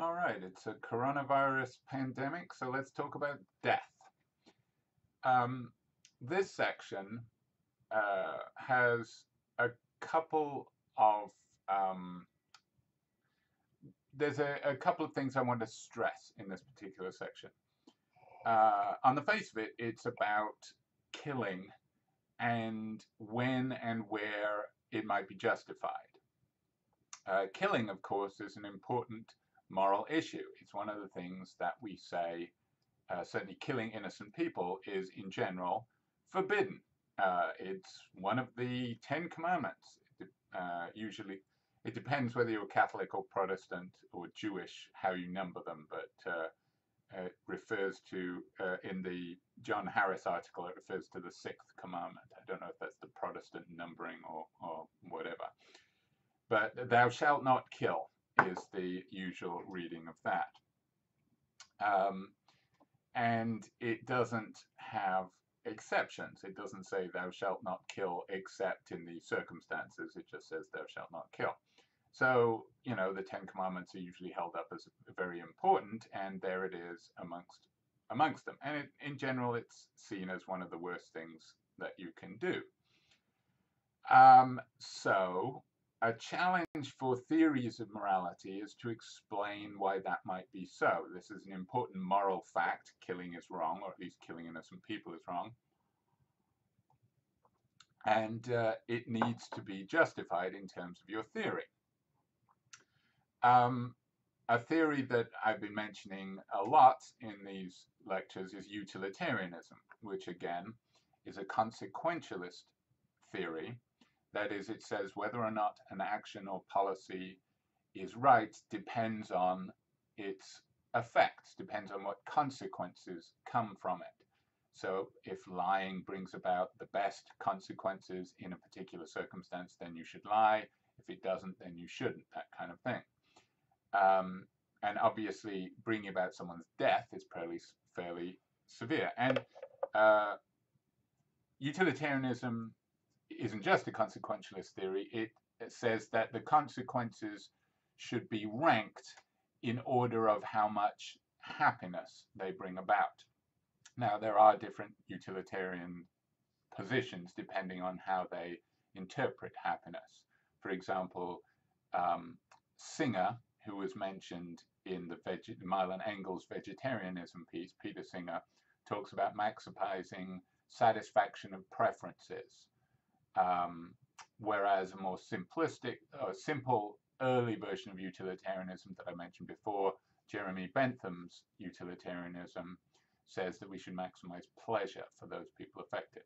All right, it's a coronavirus pandemic, so let's talk about death. Um, this section uh, has a couple of um, there's a, a, couple of things I want to stress in this particular section. Uh, on the face of it, it's about killing and when and where it might be justified. Uh, killing, of course, is an important moral issue. It's one of the things that we say, uh, certainly killing innocent people is in general forbidden. Uh, it's one of the Ten Commandments. Uh, usually, it depends whether you're Catholic or Protestant or Jewish, how you number them, but uh, it refers to, uh, in the John Harris article, it refers to the sixth commandment. I don't know if that's the Protestant numbering or, or whatever. But thou shalt not kill is the usual reading of that. Um, and it doesn't have exceptions. It doesn't say thou shalt not kill except in these circumstances. It just says thou shalt not kill. So, you know, the Ten Commandments are usually held up as very important, and there it is amongst amongst them. And it, in general, it's seen as one of the worst things that you can do. Um, so, a challenge for theories of morality is to explain why that might be so. This is an important moral fact. Killing is wrong, or at least killing innocent people is wrong. And uh, it needs to be justified in terms of your theory. Um, a theory that I've been mentioning a lot in these lectures is utilitarianism, which again is a consequentialist theory that is, it says whether or not an action or policy is right depends on its effects, depends on what consequences come from it. So if lying brings about the best consequences in a particular circumstance, then you should lie. If it doesn't, then you shouldn't, that kind of thing. Um, and obviously, bringing about someone's death is fairly, fairly severe. And uh, utilitarianism isn't just a consequentialist theory, it, it says that the consequences should be ranked in order of how much happiness they bring about. Now, there are different utilitarian positions depending on how they interpret happiness. For example, um, Singer, who was mentioned in the Veg- Mylan Engels vegetarianism piece, Peter Singer, talks about maximizing satisfaction of preferences. Um, whereas a more simplistic, uh, simple early version of utilitarianism that I mentioned before, Jeremy Bentham's utilitarianism, says that we should maximize pleasure for those people affected.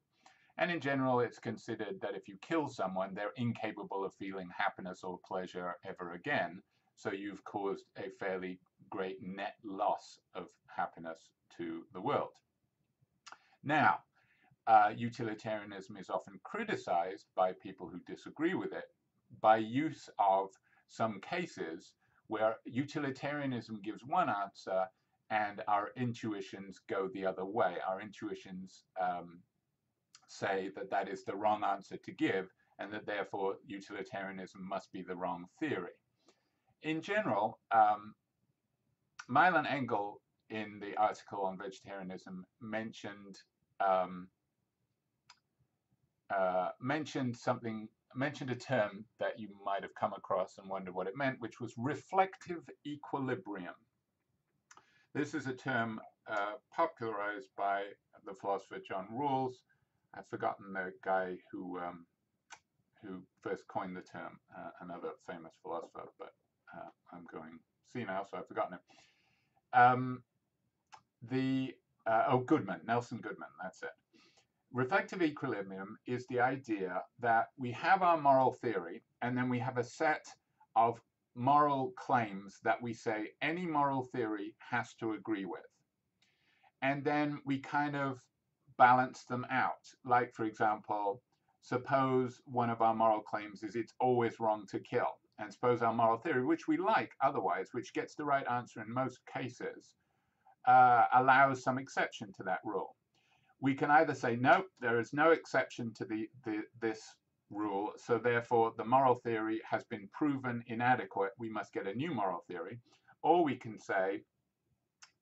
And in general, it's considered that if you kill someone, they're incapable of feeling happiness or pleasure ever again. So you've caused a fairly great net loss of happiness to the world. Now, uh, utilitarianism is often criticized by people who disagree with it by use of some cases where utilitarianism gives one answer and our intuitions go the other way. Our intuitions um, say that that is the wrong answer to give and that therefore utilitarianism must be the wrong theory. In general, um, Mylan Engel in the article on vegetarianism mentioned um, uh, mentioned something, mentioned a term that you might have come across and wondered what it meant, which was reflective equilibrium. This is a term uh, popularized by the philosopher John Rawls. I've forgotten the guy who um, who first coined the term, uh, another famous philosopher, but uh, I'm going senile, so I've forgotten it. Um, the uh, oh Goodman, Nelson Goodman, that's it. Reflective equilibrium is the idea that we have our moral theory and then we have a set of moral claims that we say any moral theory has to agree with. And then we kind of balance them out. Like, for example, suppose one of our moral claims is it's always wrong to kill. And suppose our moral theory, which we like otherwise, which gets the right answer in most cases, uh, allows some exception to that rule we can either say, no, there is no exception to the, the, this rule, so therefore the moral theory has been proven inadequate, we must get a new moral theory, Or we can say,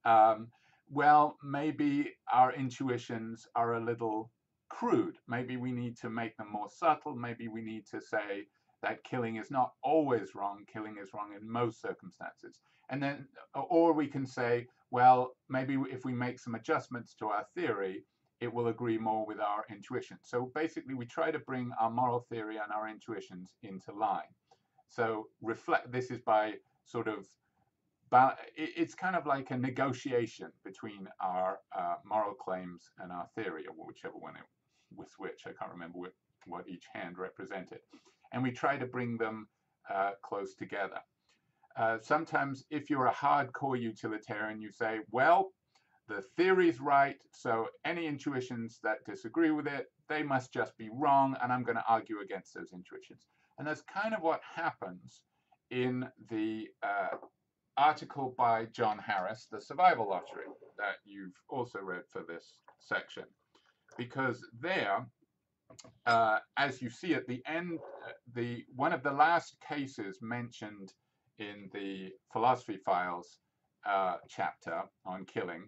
um, well, maybe our intuitions are a little crude. Maybe we need to make them more subtle. Maybe we need to say that killing is not always wrong. Killing is wrong in most circumstances. And then, or we can say, well, maybe if we make some adjustments to our theory, it will agree more with our intuition. So basically, we try to bring our moral theory and our intuitions into line. So reflect. This is by sort of. It's kind of like a negotiation between our uh, moral claims and our theory, or whichever one it was which. I can't remember what, what each hand represented. And we try to bring them uh, close together. Uh, sometimes, if you're a hardcore utilitarian, you say, well, the theory's right, so any intuitions that disagree with it, they must just be wrong, and I'm going to argue against those intuitions. And that's kind of what happens in the uh, article by John Harris, The Survival Lottery, that you've also read for this section. Because there, uh, as you see at the end, uh, the one of the last cases mentioned in the philosophy files uh, chapter on killing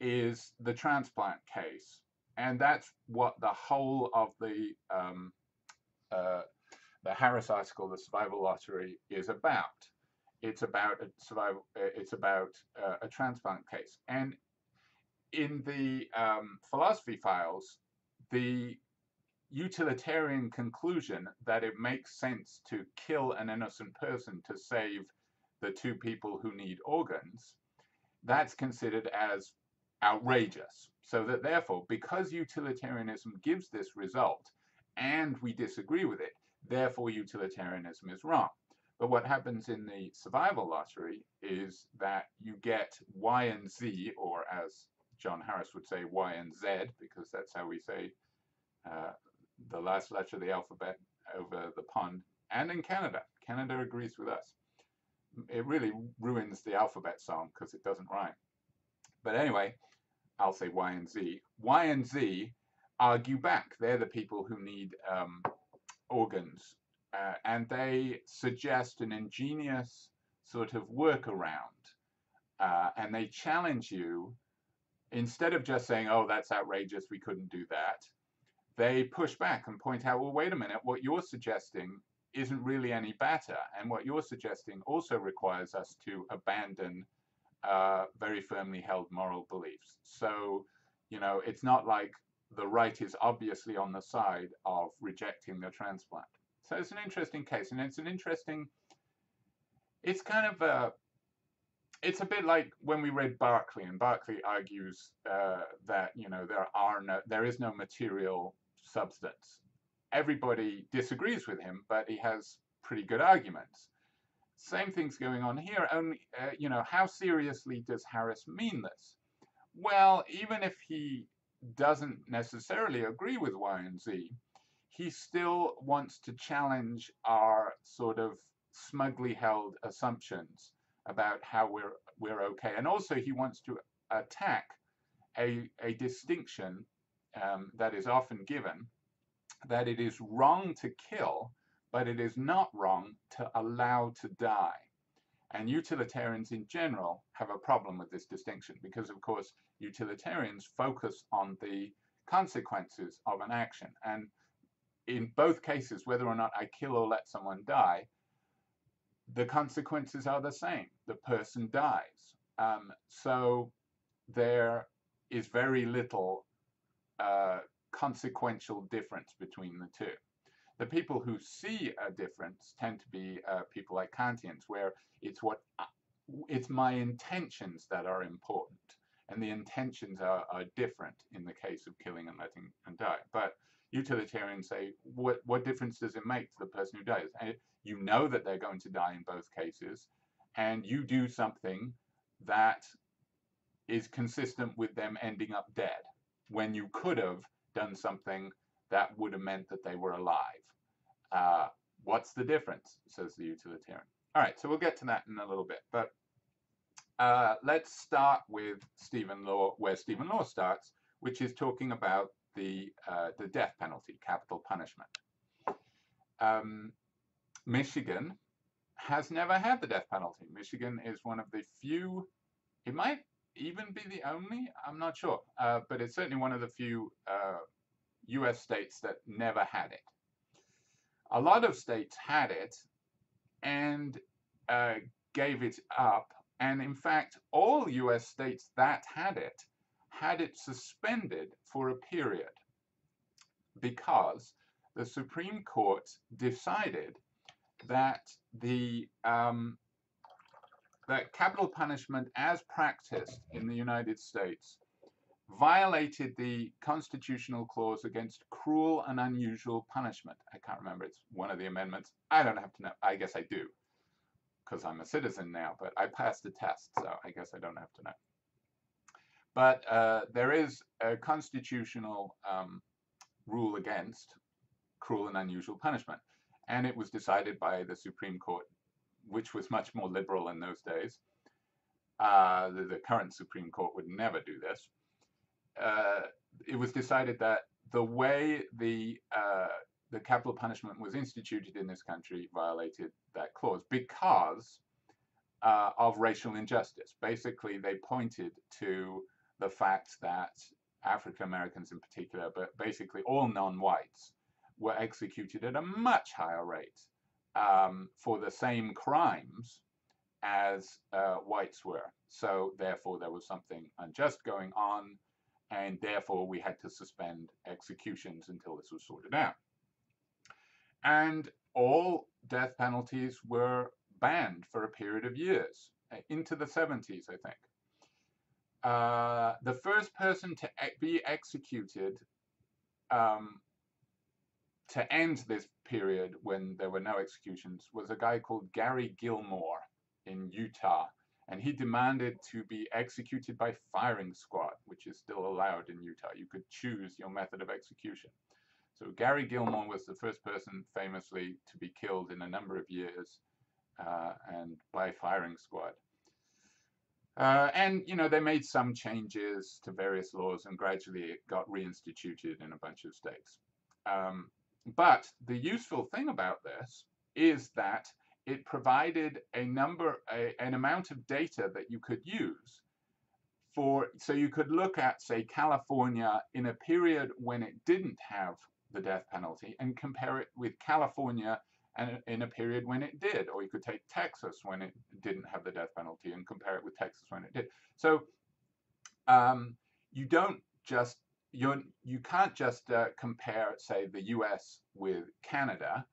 is the transplant case. And that's what the whole of the um, uh, the Harris article, the survival lottery, is about. It's about a survival. Uh, it's about uh, a transplant case. And in the um, philosophy files, the utilitarian conclusion that it makes sense to kill an innocent person to save the two people who need organs, that's considered as outrageous. So that therefore, because utilitarianism gives this result and we disagree with it, therefore utilitarianism is wrong. But what happens in the survival lottery is that you get Y and Z, or as John Harris would say, Y and Z, because that's how we say uh, the last letter of the alphabet over the pond, and in Canada. Canada agrees with us. It really ruins the alphabet song because it doesn't rhyme. But anyway, I'll say Y and Z. Y and Z argue back. They're the people who need um, organs. Uh, and they suggest an ingenious sort of workaround. Uh, and they challenge you, instead of just saying, oh, that's outrageous, we couldn't do that, they push back and point out, well, wait a minute, what you're suggesting isn't really any better. And what you're suggesting also requires us to abandon uh, very firmly held moral beliefs. So, you know, it's not like the right is obviously on the side of rejecting the transplant. So it's an interesting case, and it's an interesting. It's kind of a. It's a bit like when we read Berkeley, and Berkeley argues uh, that you know there are no, there is no material substance. Everybody disagrees with him, but he has pretty good arguments. Same thing's going on here, only, uh, you know, how seriously does Harris mean this? Well, even if he doesn't necessarily agree with Y and Z, he still wants to challenge our sort of smugly held assumptions about how we're we're okay, and also he wants to attack a a distinction um, that is often given that it is wrong to kill but it is not wrong to allow to die. And utilitarians in general have a problem with this distinction because, of course, utilitarians focus on the consequences of an action. And in both cases, whether or not I kill or let someone die, the consequences are the same. The person dies. Um, so there is very little uh, consequential difference between the two. The people who see a difference tend to be uh, people like Kantians, where it's what uh, it's my intentions that are important, and the intentions are, are different in the case of killing and letting and die. But utilitarians say, what what difference does it make to the person who dies? And you know that they're going to die in both cases, and you do something that is consistent with them ending up dead when you could have done something that would have meant that they were alive. Uh, what's the difference, says the utilitarian. All right, so we'll get to that in a little bit. But uh, let's start with Stephen Law, where Stephen Law starts, which is talking about the, uh, the death penalty, capital punishment. Um, Michigan has never had the death penalty. Michigan is one of the few, it might even be the only, I'm not sure, uh, but it's certainly one of the few uh, US states that never had it. A lot of states had it and uh, gave it up. And in fact, all US states that had it had it suspended for a period because the Supreme Court decided that the um, that capital punishment as practiced in the United States violated the constitutional clause against cruel and unusual punishment. I can't remember. It's one of the amendments. I don't have to know. I guess I do because I'm a citizen now, but I passed the test, so I guess I don't have to know. But uh, there is a constitutional um, rule against cruel and unusual punishment. And it was decided by the Supreme Court, which was much more liberal in those days. Uh, the, the, current Supreme Court would never do this. Uh, it was decided that the way the uh, the capital punishment was instituted in this country violated that clause because uh, of racial injustice. Basically, they pointed to the fact that African Americans in particular, but basically all non-whites, were executed at a much higher rate um, for the same crimes as uh, whites were. So therefore there was something unjust going on and therefore we had to suspend executions until this was sorted out. And all death penalties were banned for a period of years, uh, into the 70s, I think. Uh, the first person to be executed um, to end this period when there were no executions was a guy called Gary Gilmore in Utah. And he demanded to be executed by firing squad, which is still allowed in Utah. You could choose your method of execution. So Gary Gilmore was the first person famously to be killed in a number of years uh, and by firing squad. Uh, and, you know, they made some changes to various laws and gradually it got reinstituted in a bunch of states. Um, but the useful thing about this is that it provided a number, a, an amount of data that you could use for, so you could look at, say, California in a period when it didn't have the death penalty and compare it with California and in a period when it did. Or you could take Texas when it didn't have the death penalty and compare it with Texas when it did. So um, you don't just you you can't just uh, compare, say, the U.S. with Canada.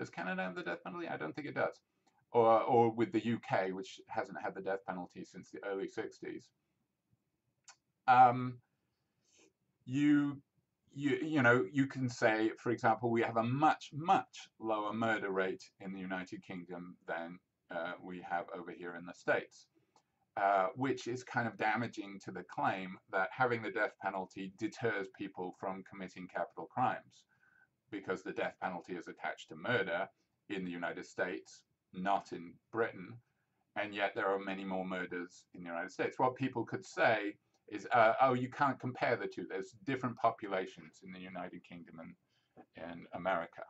Does Canada have the death penalty? I don't think it does. Or or with the UK, which hasn't had the death penalty since the early 60s. Um, you you, you know, you can say, for example, we have a much, much lower murder rate in the United Kingdom than uh, we have over here in the States, uh, which is kind of damaging to the claim that having the death penalty deters people from committing capital crimes because the death penalty is attached to murder in the United States, not in Britain, and yet there are many more murders in the United States. What people could say is, uh, oh, you can't compare the two. There's different populations in the United Kingdom and, and America.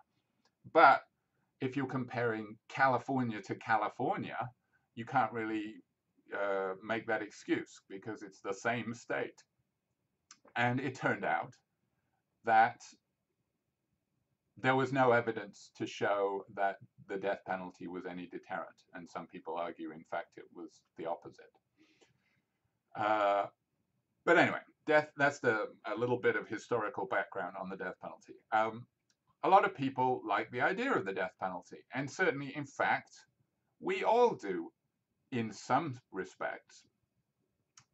But if you're comparing California to California, you can't really uh, make that excuse because it's the same state. And it turned out that there was no evidence to show that the death penalty was any deterrent. And some people argue, in fact, it was the opposite. Uh, but anyway, death. That's the a little bit of historical background on the death penalty. Um, a lot of people like the idea of the death penalty, and certainly, in fact, we all do, in some respects.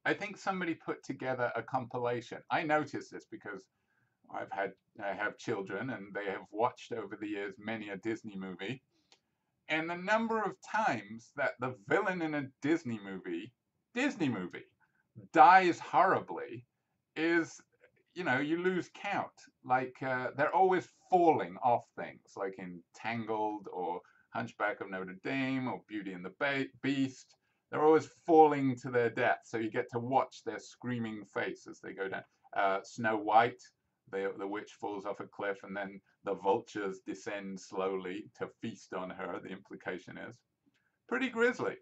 I think somebody put together a compilation. I noticed this because I've had I have children, and they have watched over the years many a Disney movie, and the number of times that the villain in a Disney movie, Disney movie, dies horribly is you know you lose count. Like uh, they're always falling off things like in tangled or hunchback of notre dame or beauty and the beast. They're always falling to their death. So you get to watch their screaming face as they go down. Uh, snow white the, the witch falls off a cliff and then the vultures descend slowly to feast on her the implication is Pretty grisly.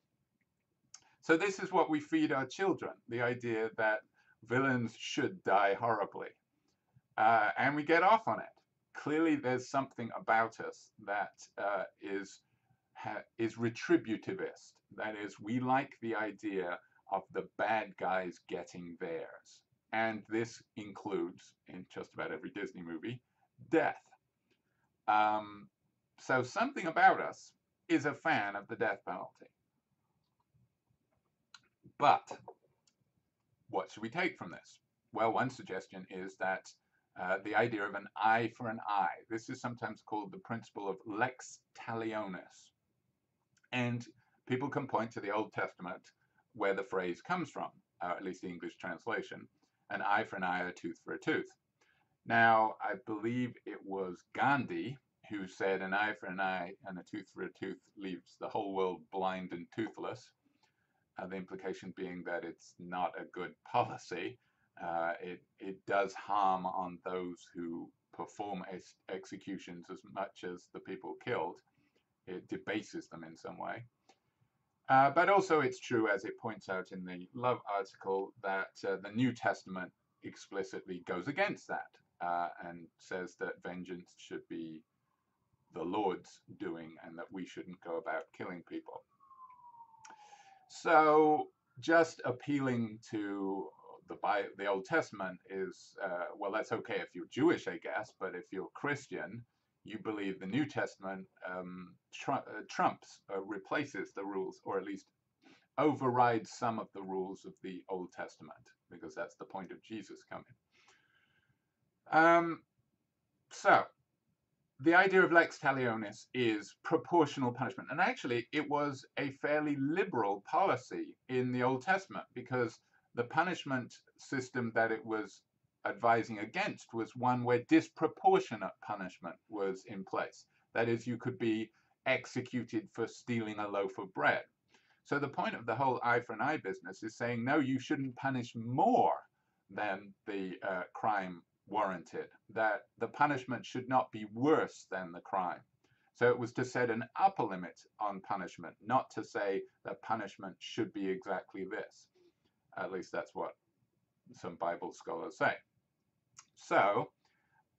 So this is what we feed our children, the idea that villains should die horribly. Uh, and we get off on it. Clearly there's something about us that uh, is is retributivist. That is, we like the idea of the bad guys getting theirs. And this includes, in just about every Disney movie, death. Um, so something about us is a fan of the death penalty. But what should we take from this? Well, one suggestion is that uh, the idea of an eye for an eye. This is sometimes called the principle of lex talionis. And people can point to the Old Testament where the phrase comes from, or at least the English translation, an eye for an eye, a tooth for a tooth. Now, I believe it was Gandhi who said an eye for an eye and a tooth for a tooth leaves the whole world blind and toothless. Uh, the implication being that it's not a good policy. Uh, it, it does harm on those who perform ex executions as much as the people killed. It debases them in some way. Uh, but also it's true, as it points out in the Law article, that uh, the New Testament explicitly goes against that uh, and says that vengeance should be the Lord's doing and that we shouldn't go about killing people. So just appealing to the the Old Testament is, uh, well, that's okay if you're Jewish, I guess, but if you're Christian, you believe the New Testament um, tr uh, trumps, uh, replaces the rules, or at least overrides some of the rules of the Old Testament, because that's the point of Jesus coming. Um, so, the idea of lex talionis is proportional punishment. And actually, it was a fairly liberal policy in the Old Testament because the punishment system that it was advising against was one where disproportionate punishment was in place. That is, you could be executed for stealing a loaf of bread. So the point of the whole eye for an eye business is saying, no, you shouldn't punish more than the uh, crime warranted, that the punishment should not be worse than the crime. So it was to set an upper limit on punishment, not to say that punishment should be exactly this. At least that's what some Bible scholars say. So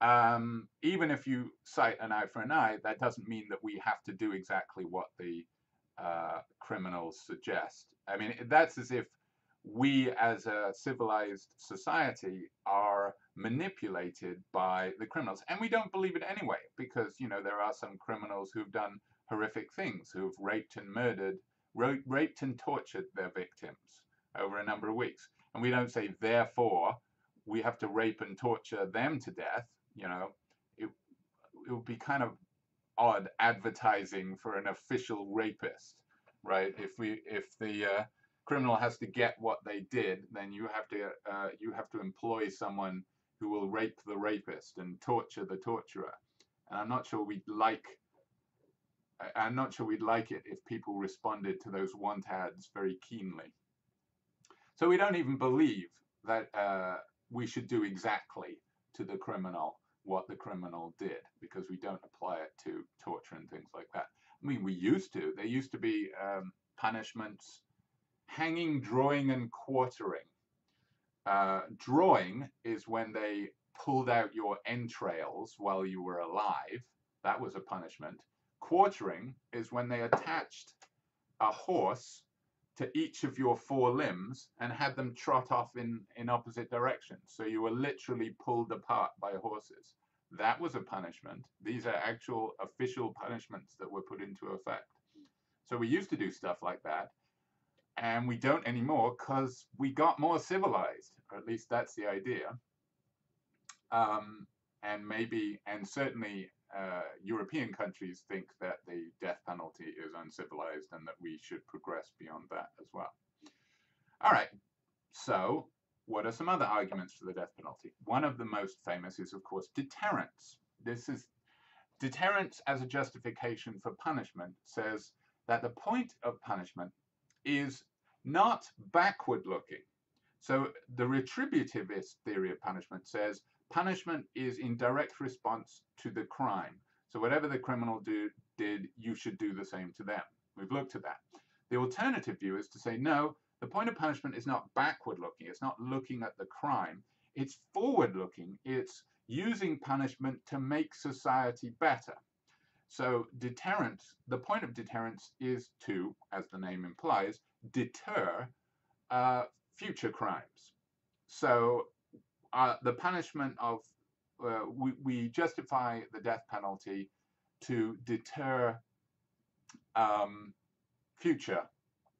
um, even if you cite an eye for an eye, that doesn't mean that we have to do exactly what the uh, criminals suggest. I mean, that's as if we as a civilized society are manipulated by the criminals. And we don't believe it anyway, because, you know, there are some criminals who've done horrific things, who've raped and murdered, raped and tortured their victims over a number of weeks. And we don't say, therefore, we have to rape and torture them to death. You know, it, it would be kind of odd advertising for an official rapist, right? If we, if the uh, criminal has to get what they did, then you have to, uh, you have to employ someone who will rape the rapist and torture the torturer. And I'm not sure we'd like I'm not sure we'd like it if people responded to those want ads very keenly. So we don't even believe that uh, we should do exactly to the criminal what the criminal did because we don't apply it to torture and things like that. I mean, we used to. There used to be um, punishments hanging, drawing, and quartering. Uh, drawing is when they pulled out your entrails while you were alive. That was a punishment. Quartering is when they attached a horse to each of your four limbs and had them trot off in, in opposite directions. So you were literally pulled apart by horses. That was a punishment. These are actual official punishments that were put into effect. So we used to do stuff like that and we don't anymore because we got more civilized, or at least that's the idea. Um, and maybe, and certainly uh, European countries think that the death penalty is uncivilized and that we should progress beyond that as well. All right, so what are some other arguments for the death penalty? One of the most famous is, of course, deterrence. This is deterrence as a justification for punishment says that the point of punishment is not backward looking. So the retributivist theory of punishment says punishment is in direct response to the crime. So whatever the criminal do, did, you should do the same to them. We've looked at that. The alternative view is to say, no, the point of punishment is not backward looking, it's not looking at the crime, it's forward looking, it's using punishment to make society better. So deterrence, the point of deterrence is to, as the name implies, deter uh, future crimes. So uh, the punishment of, uh, we, we, justify the death penalty to deter um, future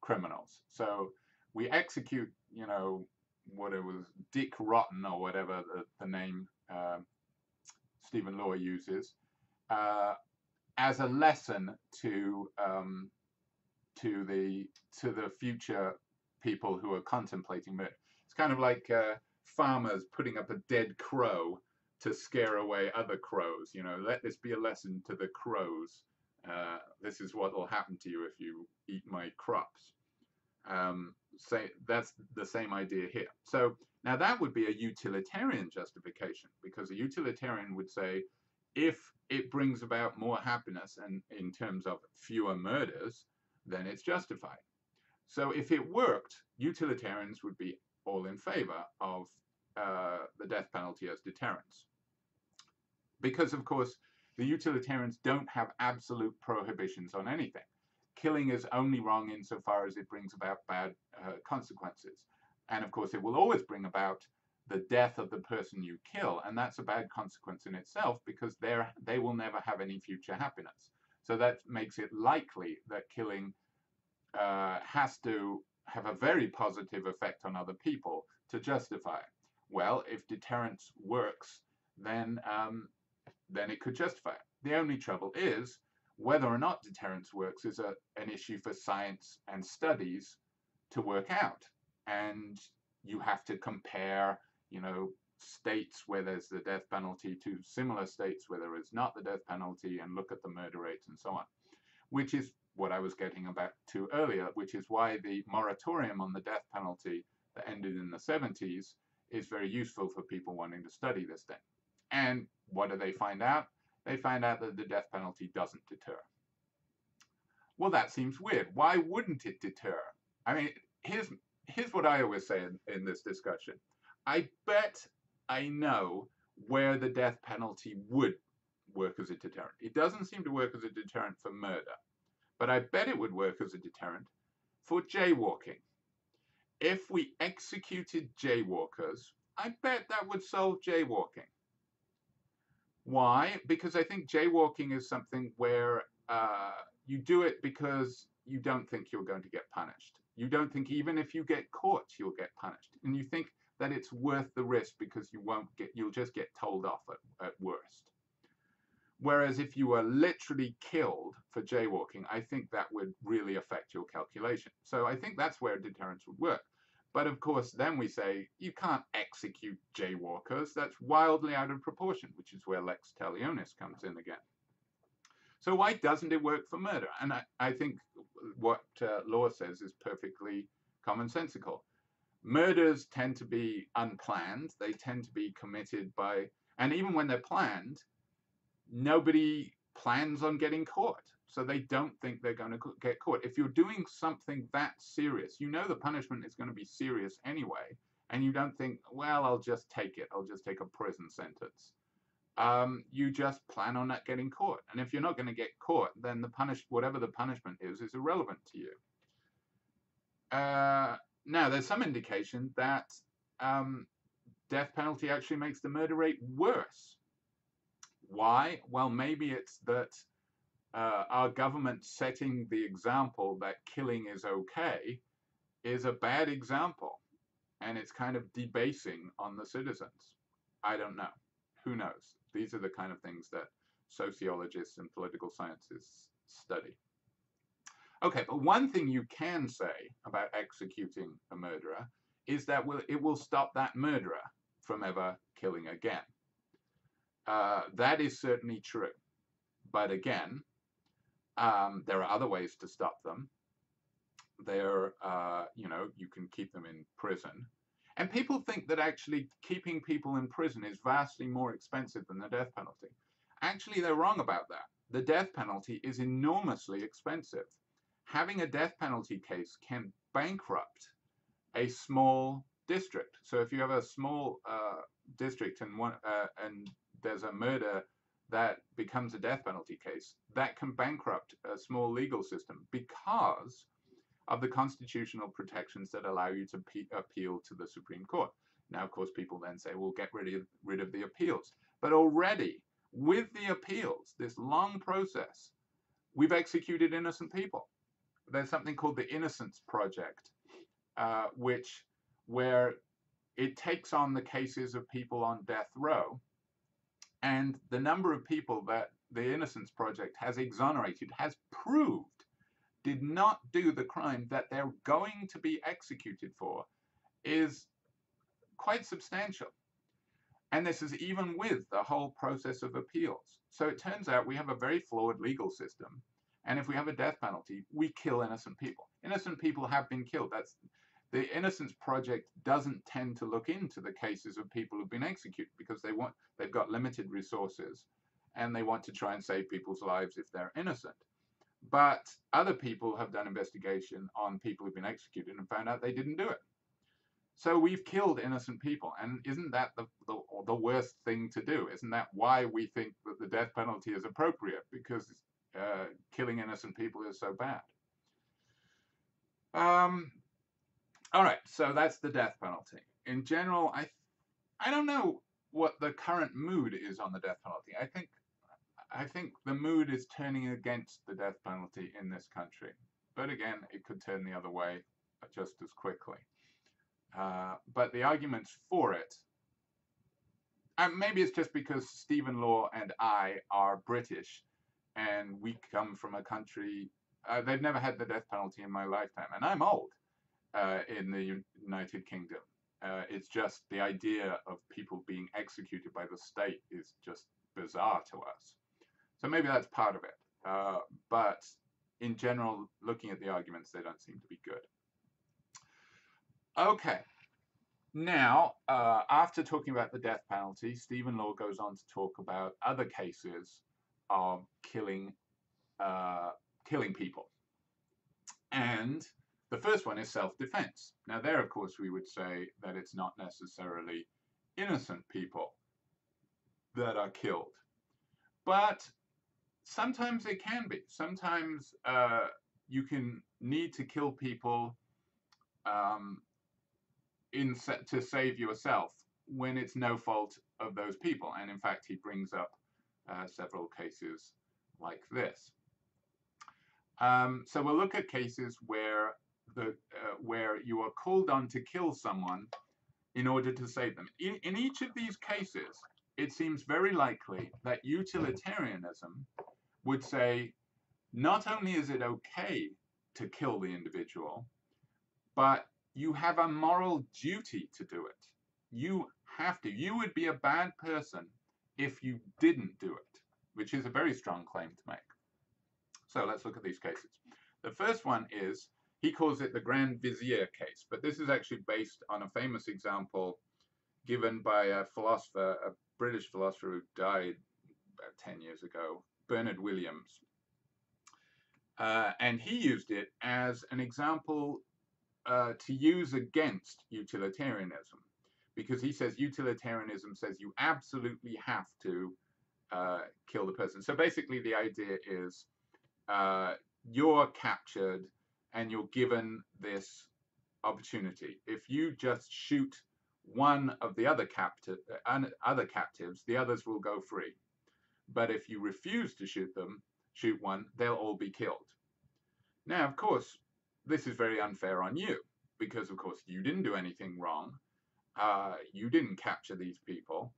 criminals. So we execute, you know, what it was, Dick Rotten or whatever the, the name uh, Stephen Law uses, uh, as a lesson to um, to the to the future people who are contemplating murder. It's kind of like uh, farmers putting up a dead crow to scare away other crows. You know, let this be a lesson to the crows. Uh, this is what will happen to you if you eat my crops. Um, say that's the same idea here. So now that would be a utilitarian justification because a utilitarian would say if it brings about more happiness and in terms of fewer murders, then it's justified. So if it worked, utilitarians would be all in favor of uh, the death penalty as deterrence. Because, of course, the utilitarians don't have absolute prohibitions on anything. Killing is only wrong insofar as it brings about bad uh, consequences. And of course, it will always bring about the death of the person you kill, and that's a bad consequence in itself because they will never have any future happiness. So that makes it likely that killing uh, has to have a very positive effect on other people to justify it. Well, if deterrence works, then um, then it could justify it. The only trouble is whether or not deterrence works is a, an issue for science and studies to work out. And you have to compare you know, states where there's the death penalty to similar states where there is not the death penalty and look at the murder rates and so on, which is what I was getting about to earlier, which is why the moratorium on the death penalty that ended in the 70s is very useful for people wanting to study this thing. And what do they find out? They find out that the death penalty doesn't deter. Well, that seems weird. Why wouldn't it deter? I mean, here's here's what I always say in, in this discussion. I bet I know where the death penalty would work as a deterrent. It doesn't seem to work as a deterrent for murder, but I bet it would work as a deterrent for jaywalking. If we executed jaywalkers, I bet that would solve jaywalking. Why? Because I think jaywalking is something where uh, you do it because you don't think you're going to get punished. You don't think even if you get caught, you'll get punished. And you think that it's worth the risk because you won't get you'll just get told off at, at worst. Whereas if you were literally killed for jaywalking, I think that would really affect your calculation. So I think that's where deterrence would work. But of course, then we say you can't execute jaywalkers. That's wildly out of proportion, which is where lex talionis comes in again. So why doesn't it work for murder? And I, I think what uh, Law says is perfectly commonsensical murders tend to be unplanned. They tend to be committed by, and even when they're planned, nobody plans on getting caught. So they don't think they're going to get caught. If you're doing something that serious, you know the punishment is going to be serious anyway, and you don't think, well, I'll just take it. I'll just take a prison sentence. Um, you just plan on not getting caught. And if you're not going to get caught, then the punish whatever the punishment is is irrelevant to you. Uh, now, there's some indication that um, death penalty actually makes the murder rate worse. Why? Well, maybe it's that uh, our government setting the example that killing is okay is a bad example, and it's kind of debasing on the citizens. I don't know. Who knows? These are the kind of things that sociologists and political scientists study. Okay, but one thing you can say about executing a murderer is that it will stop that murderer from ever killing again. Uh, that is certainly true. But again, um, there are other ways to stop them. There, uh, you know, you can keep them in prison. And people think that actually keeping people in prison is vastly more expensive than the death penalty. Actually, they're wrong about that. The death penalty is enormously expensive having a death penalty case can bankrupt a small district. So if you have a small uh, district and one uh, and there's a murder that becomes a death penalty case, that can bankrupt a small legal system because of the constitutional protections that allow you to appeal to the Supreme Court. Now, of course, people then say, well, get rid of, rid of the appeals. But already, with the appeals, this long process, we've executed innocent people. There's something called the Innocence Project, uh, which where it takes on the cases of people on death row and the number of people that the Innocence Project has exonerated, has proved did not do the crime that they're going to be executed for is quite substantial. And this is even with the whole process of appeals. So it turns out we have a very flawed legal system. And if we have a death penalty, we kill innocent people. Innocent people have been killed. That's the Innocence Project doesn't tend to look into the cases of people who've been executed because they want they've got limited resources and they want to try and save people's lives if they're innocent. But other people have done investigation on people who've been executed and found out they didn't do it. So we've killed innocent people, and isn't that the, the, the worst thing to do? Isn't that why we think that the death penalty is appropriate? Because uh, killing innocent people is so bad. Um, all right, so that's the death penalty. In general, I I don't know what the current mood is on the death penalty. I think I think the mood is turning against the death penalty in this country. But again, it could turn the other way just as quickly. Uh, but the arguments for it, and maybe it's just because Stephen Law and I are British, and we come from a country. Uh, they've never had the death penalty in my lifetime, and I'm old uh, in the United Kingdom. Uh, it's just the idea of people being executed by the state is just bizarre to us. So maybe that's part of it. Uh, but in general, looking at the arguments, they don't seem to be good. Okay. Now, uh, after talking about the death penalty, Stephen Law goes on to talk about other cases of killing, uh, killing people. And the first one is self-defense. Now there, of course, we would say that it's not necessarily innocent people that are killed. But sometimes it can be. Sometimes uh, you can need to kill people um, in to save yourself when it's no fault of those people. And in fact, he brings up uh, several cases like this. Um, so we'll look at cases where the, uh, where you are called on to kill someone in order to save them. In, in each of these cases, it seems very likely that utilitarianism would say not only is it okay to kill the individual, but you have a moral duty to do it. You have to. You would be a bad person if you didn't do it, which is a very strong claim to make. So let's look at these cases. The first one is he calls it the Grand Vizier case, but this is actually based on a famous example given by a philosopher, a British philosopher who died about 10 years ago, Bernard Williams. Uh, and he used it as an example uh, to use against utilitarianism because he says utilitarianism says you absolutely have to uh, kill the person. So basically, the idea is uh, you're captured and you're given this opportunity. If you just shoot one of the other captive uh, other captives, the others will go free. But if you refuse to shoot them, shoot one, they'll all be killed. Now, of course, this is very unfair on you because, of course, you didn't do anything wrong. Uh, you didn't capture these people.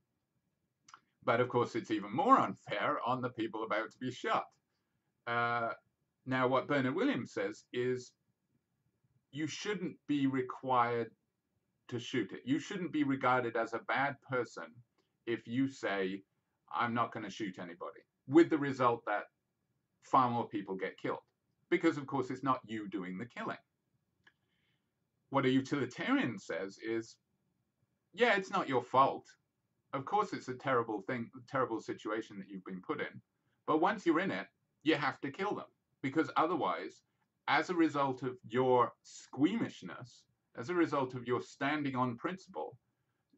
But of course, it's even more unfair on the people about to be shot. Uh, now, what Bernard Williams says is you shouldn't be required to shoot it. You shouldn't be regarded as a bad person if you say, I'm not going to shoot anybody, with the result that far more people get killed. Because, of course, it's not you doing the killing. What a utilitarian says is, yeah, it's not your fault. Of course, it's a terrible thing, terrible situation that you've been put in. But once you're in it, you have to kill them because otherwise as a result of your squeamishness, as a result of your standing on principle,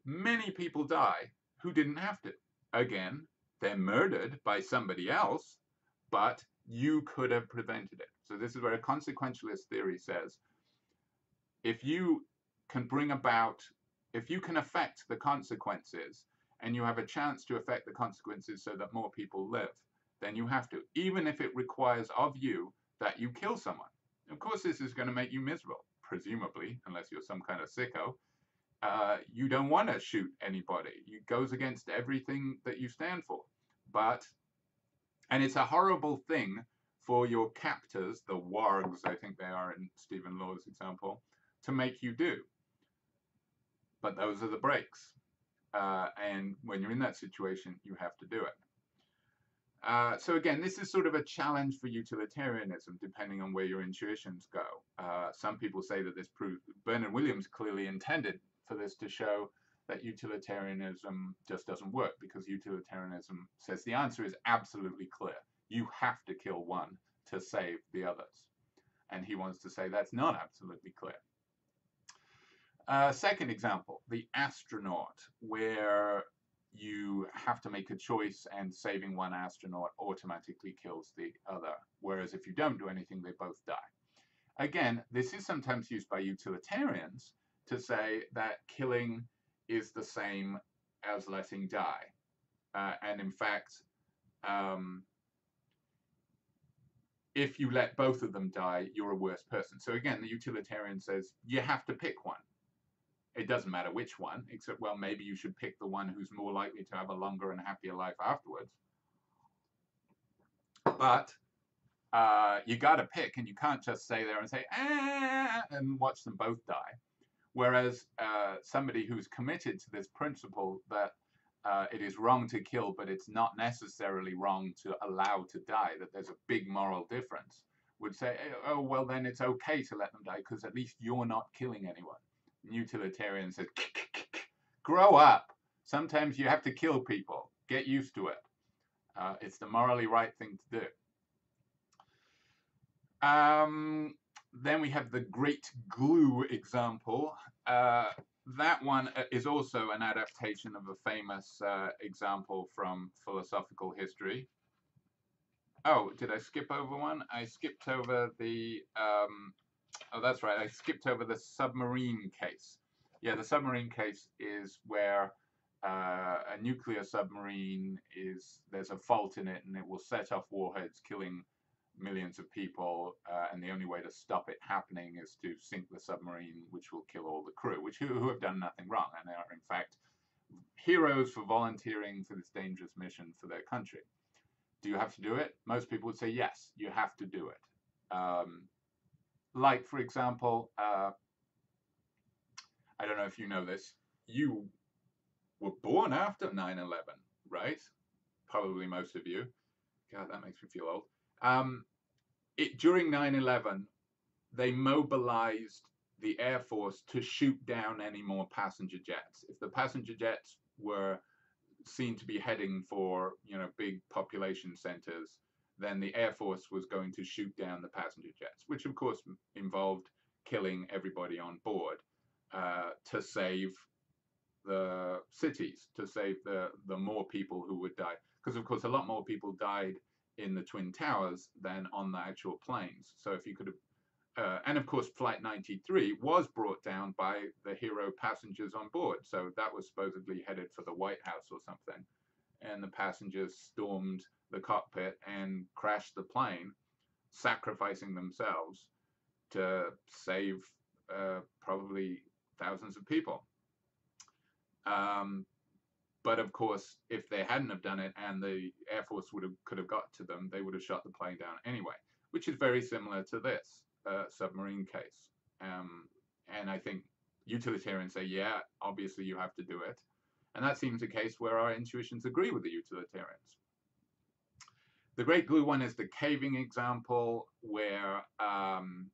many people die who didn't have to. Again, they're murdered by somebody else, but you could have prevented it. So this is where a consequentialist theory says, if you can bring about, if you can affect the consequences and you have a chance to affect the consequences so that more people live, then you have to, even if it requires of you that you kill someone. Of course, this is going to make you miserable, presumably, unless you're some kind of sicko. Uh, you don't want to shoot anybody. It goes against everything that you stand for. But, and it's a horrible thing for your captors, the wargs, I think they are in Stephen Law's example, to make you do. But those are the breaks. Uh, and when you're in that situation, you have to do it. Uh, so again, this is sort of a challenge for utilitarianism, depending on where your intuitions go. Uh, some people say that this proves Bernard Williams clearly intended for this to show that utilitarianism just doesn't work because utilitarianism says the answer is absolutely clear. You have to kill one to save the others. And he wants to say that's not absolutely clear. Uh, second example, the astronaut, where you have to make a choice and saving one astronaut automatically kills the other. Whereas if you don't do anything, they both die. Again, this is sometimes used by utilitarians to say that killing is the same as letting die. Uh, and in fact, um, if you let both of them die, you're a worse person. So again, the utilitarian says you have to pick one it doesn't matter which one, except, well, maybe you should pick the one who's more likely to have a longer and happier life afterwards. But uh, you got to pick, and you can't just stay there and say, ah, and watch them both die. Whereas uh, somebody who's committed to this principle that uh, it is wrong to kill, but it's not necessarily wrong to allow to die, that there's a big moral difference, would say, oh, well, then it's okay to let them die because at least you're not killing anyone utilitarian says, grow up. Sometimes you have to kill people. Get used to it. Uh, it's the morally right thing to do. Um, then we have the great glue example. Uh, that one uh, is also an adaptation of a famous uh, example from philosophical history. Oh, did I skip over one? I skipped over the um, Oh, that's right. I skipped over the submarine case. Yeah, the submarine case is where uh, a nuclear submarine is there's a fault in it and it will set off warheads, killing millions of people. Uh, and the only way to stop it happening is to sink the submarine, which will kill all the crew, which who, who have done nothing wrong and they are in fact heroes for volunteering for this dangerous mission for their country. Do you have to do it? Most people would say yes, you have to do it. Um, like, for example, uh, I don't know if you know this, you were born after 9 11, right? Probably most of you. God, that makes me feel old. Um, it, during 9 11, they mobilized the Air Force to shoot down any more passenger jets. If the passenger jets were seen to be heading for, you know, big population centers, then the Air Force was going to shoot down the passenger jets, which of course involved killing everybody on board uh, to save the cities, to save the, the more people who would die. Because of course a lot more people died in the Twin Towers than on the actual planes. So if you could have uh, and of course, Flight 93 was brought down by the hero passengers on board. So that was supposedly headed for the White House or something. And the passengers stormed the cockpit and crashed the plane, sacrificing themselves to save uh, probably thousands of people. Um, but of course, if they hadn't have done it and the Air Force would have could have got to them, they would have shot the plane down anyway, which is very similar to this uh, submarine case. Um, and I think utilitarians say, yeah, obviously you have to do it. And that seems a case where our intuitions agree with the utilitarians. The great glue one is the caving example where um,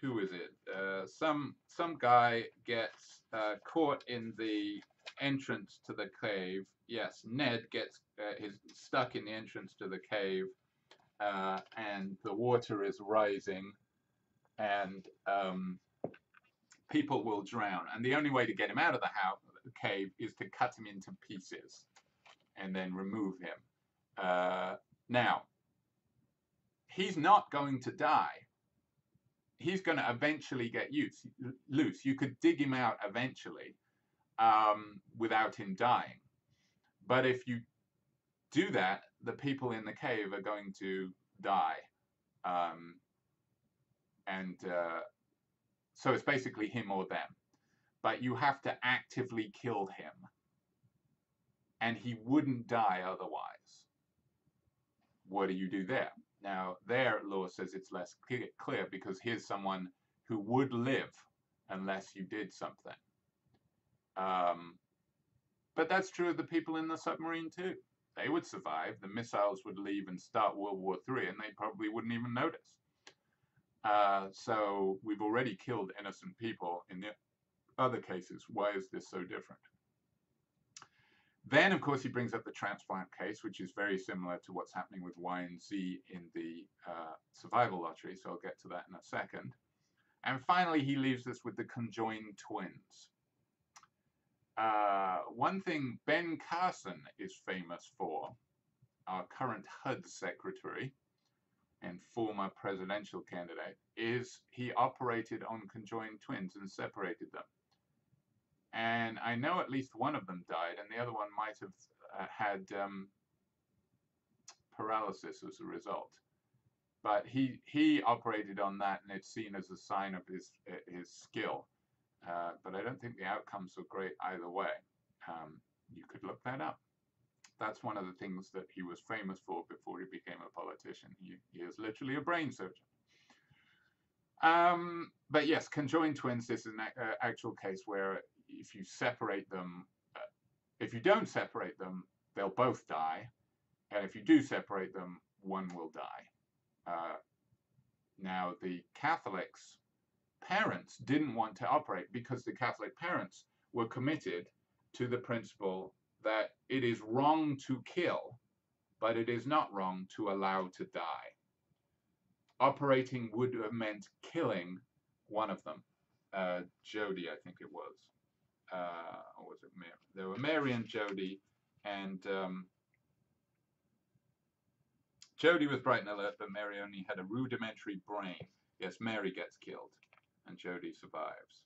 who is it? Uh, some some guy gets uh, caught in the entrance to the cave. Yes, Ned gets uh, his stuck in the entrance to the cave, uh, and the water is rising, and um, people will drown. And the only way to get him out of the house, the cave, is to cut him into pieces and then remove him. Uh, now, he's not going to die. He's going to eventually get use, loose. You could dig him out eventually um, without him dying. But if you do that, the people in the cave are going to die. Um, and uh, so it's basically him or them. But you have to actively kill him. And he wouldn't die otherwise. What do you do there? Now, there, law says it's less clear because here's someone who would live unless you did something. Um, but that's true of the people in the submarine too. They would survive. The missiles would leave and start World War III, and they probably wouldn't even notice. Uh, so we've already killed innocent people in the other cases. Why is this so different? Then, of course, he brings up the transplant case, which is very similar to what's happening with Y and Z in the uh, survival lottery. So I'll get to that in a second. And finally, he leaves us with the conjoined twins. Uh, one thing Ben Carson is famous for, our current HUD secretary and former presidential candidate, is he operated on conjoined twins and separated them. And I know at least one of them died, and the other one might have uh, had um, paralysis as a result. But he he operated on that, and it's seen as a sign of his his skill. Uh, but I don't think the outcomes were great either way. Um, you could look that up. That's one of the things that he was famous for before he became a politician. He, he is literally a brain surgeon. Um, but yes, conjoined twins, is an uh, actual case where if you separate them, uh, if you don't separate them, they'll both die. And if you do separate them, one will die. Uh, now, the Catholics parents didn't want to operate because the Catholic parents were committed to the principle that it is wrong to kill, but it is not wrong to allow to die. Operating would have meant killing one of them. Uh, Jody, I think it was. Uh, or was it Mary? There were Mary and Jody, and um, Jody was bright and alert, but Mary only had a rudimentary brain. Yes, Mary gets killed and Jody survives.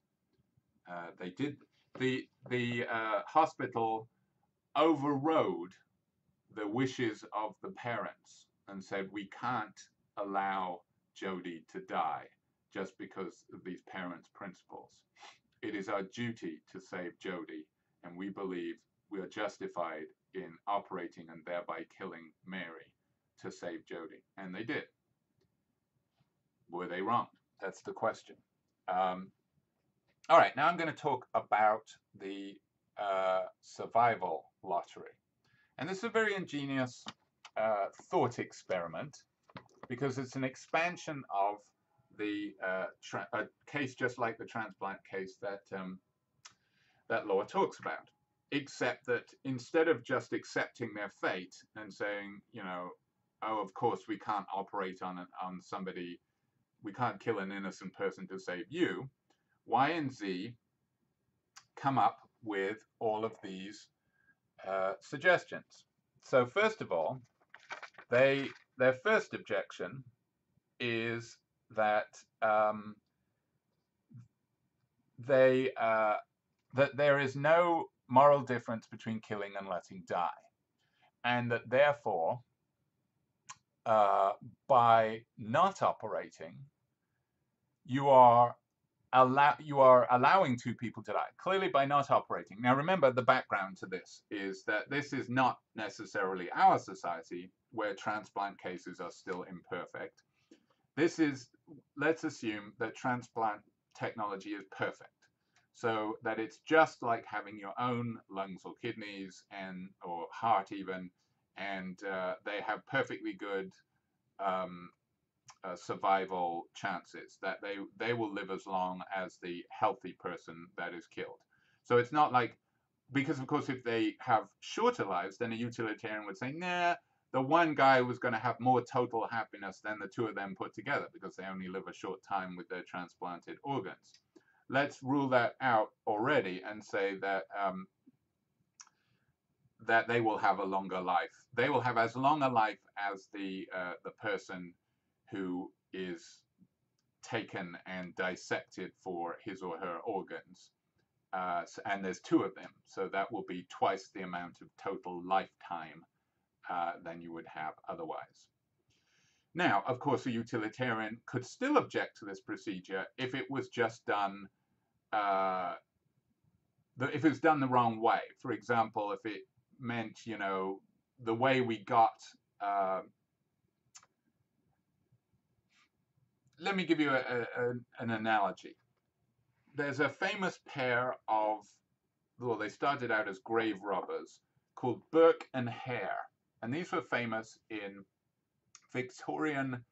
Uh, they did the the uh, hospital overrode the wishes of the parents and said we can't allow Jody to die just because of these parents' principles. It is our duty to save Jody, and we believe we are justified in operating and thereby killing Mary to save Jody. And they did. Were they wrong? That's the question. Um, all right, now I'm going to talk about the uh, survival lottery. And this is a very ingenious uh, thought experiment because it's an expansion of the uh, case just like the transplant case that um, that law talks about, except that instead of just accepting their fate and saying, you know, oh, of course we can't operate on on somebody we can't kill an innocent person to save you, Y and Z come up with all of these uh, suggestions. So first of all, they their first objection is that um, they uh, that there is no moral difference between killing and letting die, and that therefore uh, by not operating, you are allow you are allowing two people to die clearly by not operating. Now remember the background to this is that this is not necessarily our society where transplant cases are still imperfect. This is let's assume that transplant technology is perfect. So that it's just like having your own lungs or kidneys and or heart even and uh, they have perfectly good um, uh, survival chances that they they will live as long as the healthy person that is killed. So it's not like because of course if they have shorter lives, then a utilitarian would say, nah, the one guy was going to have more total happiness than the two of them put together because they only live a short time with their transplanted organs. Let's rule that out already and say that um, that they will have a longer life. They will have as long a life as the uh, the person who is taken and dissected for his or her organs. Uh, and there's two of them, so that will be twice the amount of total lifetime uh, than you would have otherwise. Now, of course, a utilitarian could still object to this procedure if it was just done, uh, the, if it was done the wrong way. For example, if it meant, you know, the way we got uh, let me give you a, a, an analogy. There's a famous pair of, well, they started out as grave robbers called Burke and Hare. And these were famous in Victorian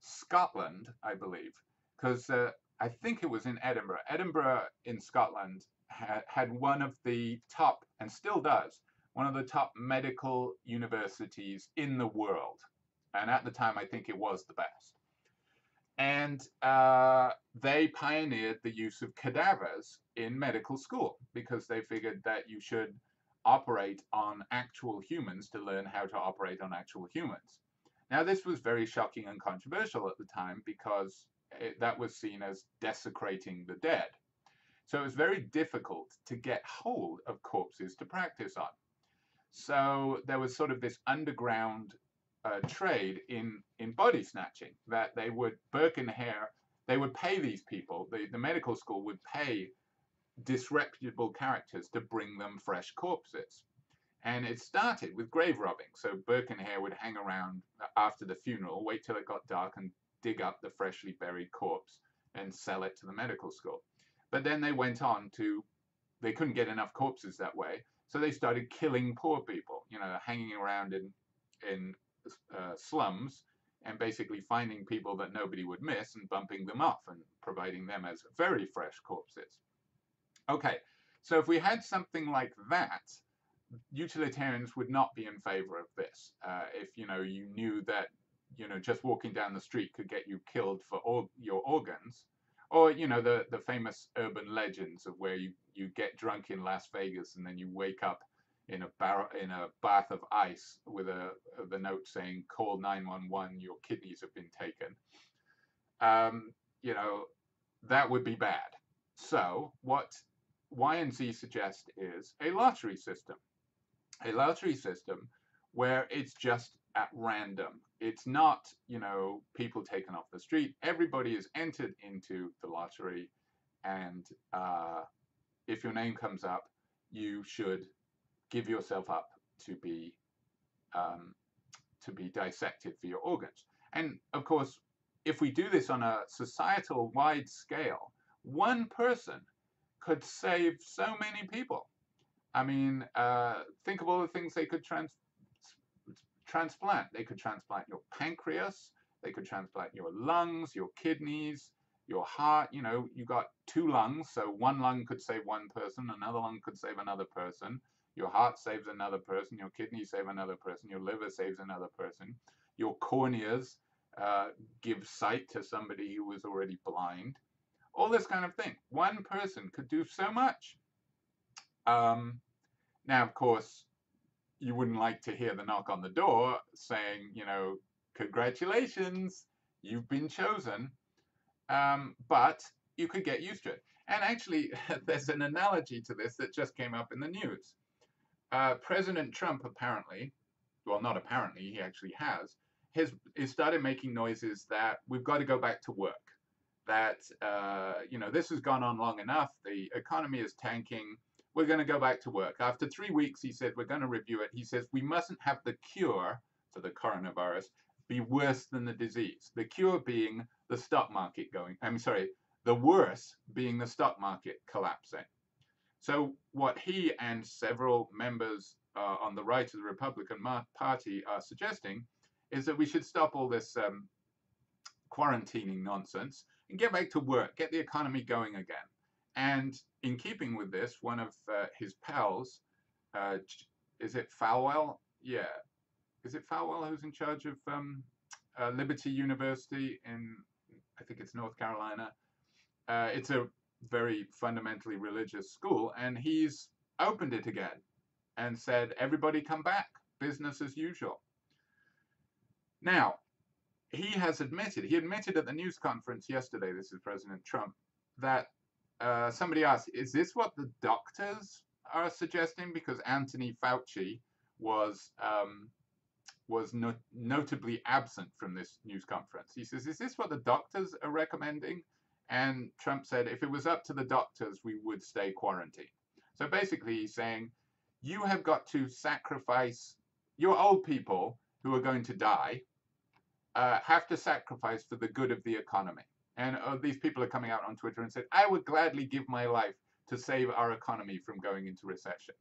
Scotland, I believe, because uh, I think it was in Edinburgh. Edinburgh in Scotland had, had one of the top, and still does, one of the top medical universities in the world. And at the time, I think it was the best and uh, they pioneered the use of cadavers in medical school because they figured that you should operate on actual humans to learn how to operate on actual humans. Now, this was very shocking and controversial at the time because it, that was seen as desecrating the dead. So it was very difficult to get hold of corpses to practice on. So there was sort of this underground uh, trade in in body snatching that they would Hare they would pay these people the, the medical school would pay disreputable characters to bring them fresh corpses. And it started with grave robbing. So Hare would hang around after the funeral wait till it got dark and dig up the freshly buried corpse and sell it to the medical school. But then they went on to they couldn't get enough corpses that way. So they started killing poor people you know hanging around in in uh, slums and basically finding people that nobody would miss and bumping them off and providing them as very fresh corpses. Okay, so if we had something like that, utilitarians would not be in favor of this. Uh, if you know you knew that you know just walking down the street could get you killed for all your organs, or you know the the famous urban legends of where you you get drunk in Las Vegas and then you wake up in a bar in a bath of ice with a the note saying call 911 your kidneys have been taken. Um, you know that would be bad. So what y and z suggest is a lottery system. A lottery system where it's just at random. It's not you know people taken off the street. Everybody is entered into the lottery and uh, if your name comes up you should give yourself up to be um, to be dissected for your organs. And of course, if we do this on a societal wide scale, one person could save so many people. I mean, uh, think of all the things they could trans transplant. They could transplant your pancreas, they could transplant your lungs, your kidneys, your heart. You know, you got two lungs, so one lung could save one person, another lung could save another person. Your heart saves another person. Your kidneys save another person. Your liver saves another person. Your corneas uh, give sight to somebody who was already blind. All this kind of thing. One person could do so much. Um, now, of course, you wouldn't like to hear the knock on the door saying, you know, congratulations, you've been chosen. Um, but you could get used to it. And actually, there's an analogy to this that just came up in the news. Uh, President Trump apparently, well, not apparently, he actually has, has, has started making noises that we've got to go back to work. That, uh, you know, this has gone on long enough. The economy is tanking. We're going to go back to work. After three weeks, he said, we're going to review it. He says, we mustn't have the cure for the coronavirus be worse than the disease. The cure being the stock market going, I'm sorry, the worse being the stock market collapsing. So what he and several members uh, on the right of the Republican Party are suggesting is that we should stop all this um, quarantining nonsense and get back to work, get the economy going again. And in keeping with this, one of uh, his pals, uh, is it Falwell? Yeah, is it Falwell who's in charge of um, uh, Liberty University in, I think it's North Carolina. Uh, it's a very fundamentally religious school, and he's opened it again and said, everybody come back, business as usual. Now, he has admitted, he admitted at the news conference yesterday, this is President Trump, that uh, somebody asked, is this what the doctors are suggesting? Because Anthony Fauci was um, was not notably absent from this news conference. He says, is this what the doctors are recommending? And Trump said, if it was up to the doctors, we would stay quarantined. So basically, he's saying, you have got to sacrifice your old people who are going to die, uh, have to sacrifice for the good of the economy. And uh, these people are coming out on Twitter and said, I would gladly give my life to save our economy from going into recession.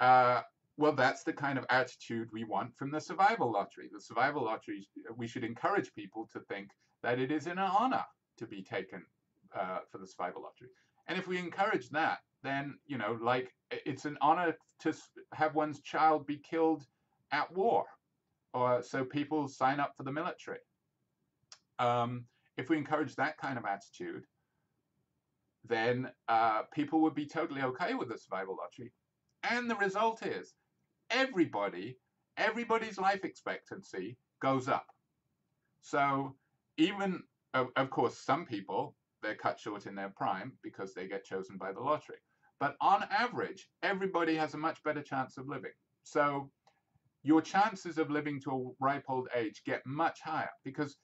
Uh, well, that's the kind of attitude we want from the survival lottery. The survival lottery, we should encourage people to think that it is an honor to be taken uh, for the survival lottery. And if we encourage that, then, you know, like it's an honor to have one's child be killed at war. Or so people sign up for the military. Um, if we encourage that kind of attitude, then uh, people would be totally okay with the survival lottery. And the result is everybody, everybody's life expectancy goes up. So even, of, of course, some people, they're cut short in their prime because they get chosen by the lottery. But on average, everybody has a much better chance of living. So your chances of living to a ripe old age get much higher because,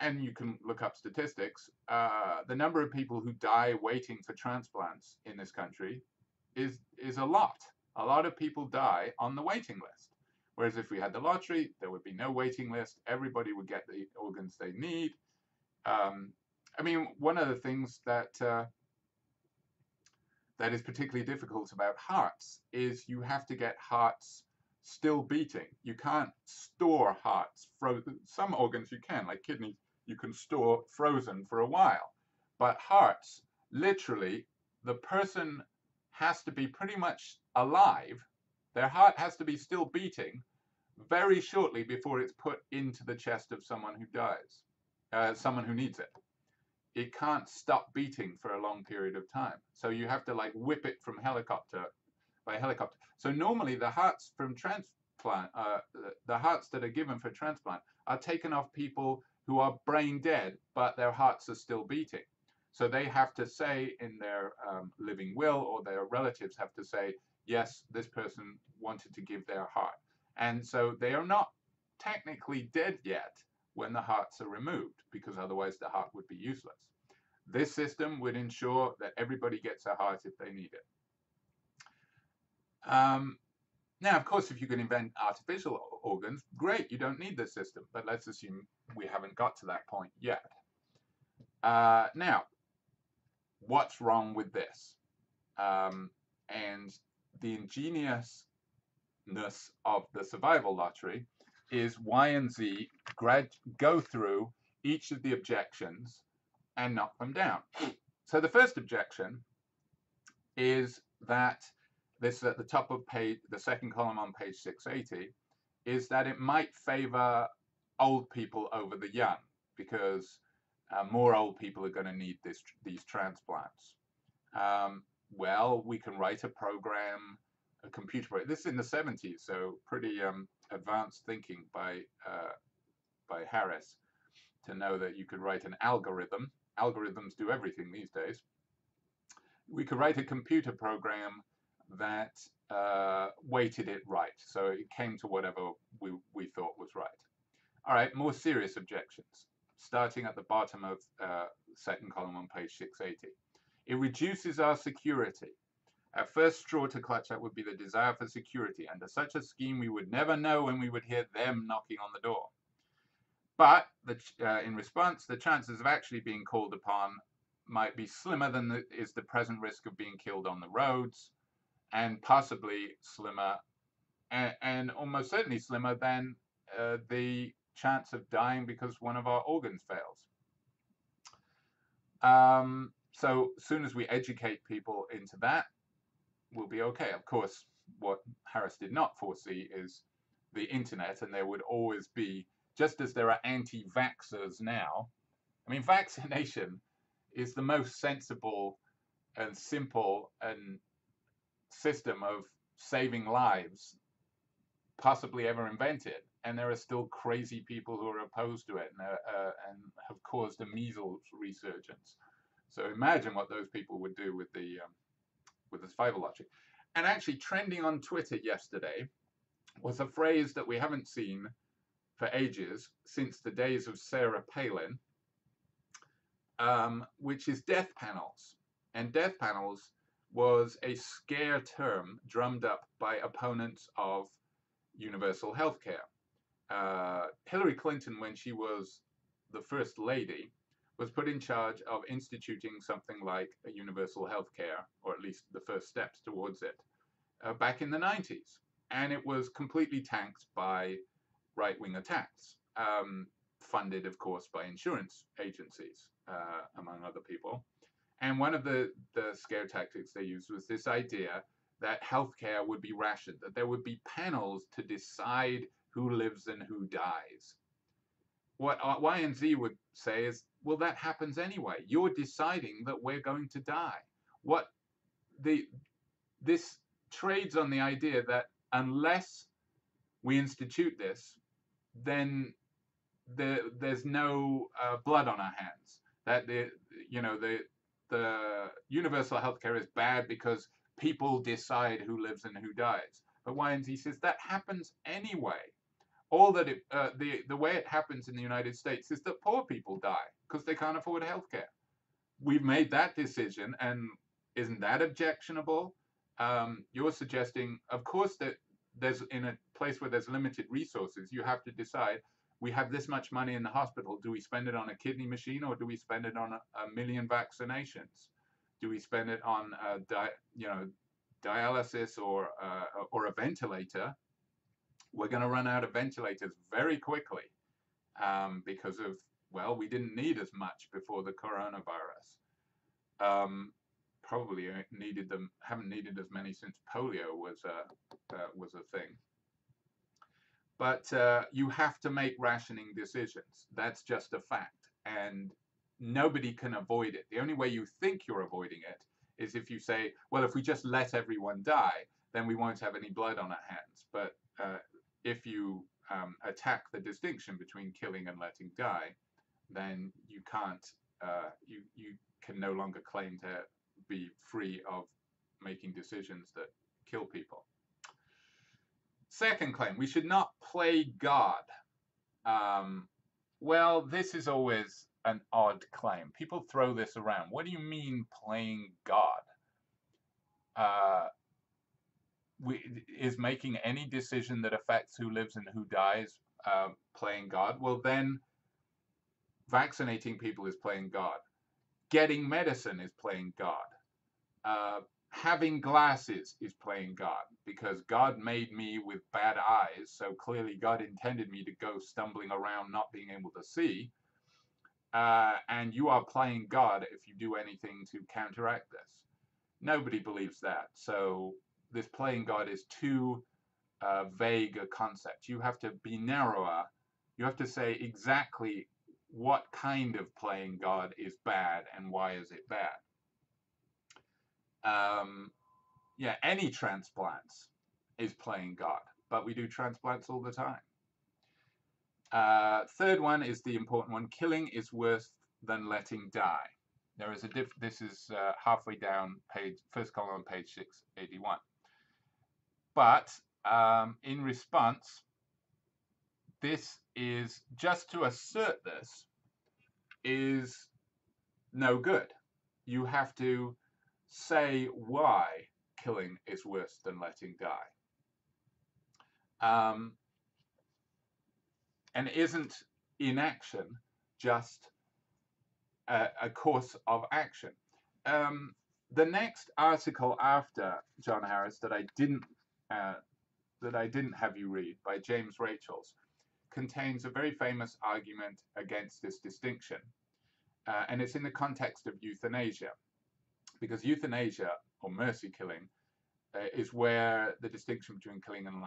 and you can look up statistics, uh, the number of people who die waiting for transplants in this country is, is a lot a lot of people die on the waiting list. Whereas if we had the lottery, there would be no waiting list. Everybody would get the organs they need. Um, I mean, one of the things that uh, that is particularly difficult about hearts is you have to get hearts still beating. You can't store hearts frozen. Some organs you can, like kidneys, you can store frozen for a while. But hearts, literally, the person has to be pretty much alive, their heart has to be still beating very shortly before it's put into the chest of someone who dies, uh, someone who needs it. It can't stop beating for a long period of time. So you have to like whip it from helicopter by helicopter. So normally the hearts from transplant, uh, the hearts that are given for transplant are taken off people who are brain dead, but their hearts are still beating. So they have to say in their um, living will, or their relatives have to say, yes, this person wanted to give their heart. And so they are not technically dead yet when the hearts are removed, because otherwise the heart would be useless. This system would ensure that everybody gets a heart if they need it. Um, now, of course, if you can invent artificial organs, great, you don't need this system, but let's assume we haven't got to that point yet. Uh, now, what's wrong with this? Um, and the ingeniousness of the survival lottery is Y and Z grad go through each of the objections and knock them down. So the first objection is that this is at the top of page, the second column on page 680, is that it might favor old people over the young because uh, more old people are going to need this, these transplants. Um, well, we can write a program, a computer program. This is in the 70s, so pretty um, advanced thinking by, uh, by Harris to know that you could write an algorithm. Algorithms do everything these days. We could write a computer program that uh, weighted it right. So it came to whatever we, we thought was right. All right, more serious objections starting at the bottom of uh, second column on page 680. It reduces our security. Our first straw to clutch at would be the desire for security. Under such a scheme, we would never know when we would hear them knocking on the door. But the, uh, in response, the chances of actually being called upon might be slimmer than the, is the present risk of being killed on the roads, and possibly slimmer, and, and almost certainly slimmer than uh, the chance of dying because one of our organs fails. Um, so as soon as we educate people into that, we'll be okay. Of course, what Harris did not foresee is the internet, and there would always be, just as there are anti vaxxers now. I mean, vaccination is the most sensible and simple and system of saving lives possibly ever invented. And there are still crazy people who are opposed to it and, uh, uh, and have caused a measles resurgence. So imagine what those people would do with the um, with this survival logic. And actually, trending on Twitter yesterday was a phrase that we haven't seen for ages since the days of Sarah Palin, um, which is death panels. And death panels was a scare term drummed up by opponents of universal health care. Uh, Hillary Clinton, when she was the first lady, was put in charge of instituting something like a universal health care, or at least the first steps towards it, uh, back in the 90s. And it was completely tanked by right wing attacks, um, funded, of course, by insurance agencies, uh, among other people. And one of the, the scare tactics they used was this idea that healthcare would be rationed, that there would be panels to decide who lives and who dies. What Y and Z would say is, well, that happens anyway. You're deciding that we're going to die. What the this trades on the idea that unless we institute this, then there, there's no uh, blood on our hands. That the you know the the universal healthcare is bad because people decide who lives and who dies. But Y&Z says that happens anyway. All that it, uh, the the way it happens in the United States is that poor people die because they can't afford healthcare. We've made that decision, and isn't that objectionable? Um, you're suggesting, of course, that there's in a place where there's limited resources, you have to decide. We have this much money in the hospital. Do we spend it on a kidney machine or do we spend it on a, a million vaccinations? Do we spend it on a di- you know dialysis or uh, or a ventilator? We're going to run out of ventilators very quickly um, because of well, we didn't need as much before the coronavirus. Um, probably needed them haven't needed as many since polio was a uh, was a thing. But uh, you have to make rationing decisions. That's just a fact, and nobody can avoid it. The only way you think you're avoiding it is if you say, well, if we just let everyone die, then we won't have any blood on our hands. But uh, if you um, attack the distinction between killing and letting die, then you can't, uh, you, you can no longer claim to be free of making decisions that kill people. Second claim, we should not play God. Um, well, this is always an odd claim. People throw this around. What do you mean playing God? Uh, we, is making any decision that affects who lives and who dies uh, playing God? Well, then vaccinating people is playing God. Getting medicine is playing God. Uh, having glasses is playing God because God made me with bad eyes, so clearly God intended me to go stumbling around not being able to see uh, and you are playing God if you do anything to counteract this. Nobody believes that. So this playing God is too uh, vague a concept. You have to be narrower. You have to say exactly what kind of playing God is bad and why is it bad. Um, yeah, any transplants is playing God, but we do transplants all the time. Uh, third one is the important one. Killing is worse than letting die. There is a diff. This is uh, halfway down page first column on page 681. But um, in response, this is just to assert this is no good. You have to say why killing is worse than letting die. Um, and isn't inaction just a, a course of action? Um, the next article after John Harris that I didn't uh, that I didn't have you read by James Rachels contains a very famous argument against this distinction, uh, and it's in the context of euthanasia, because euthanasia or mercy killing uh, is where the distinction between killing and,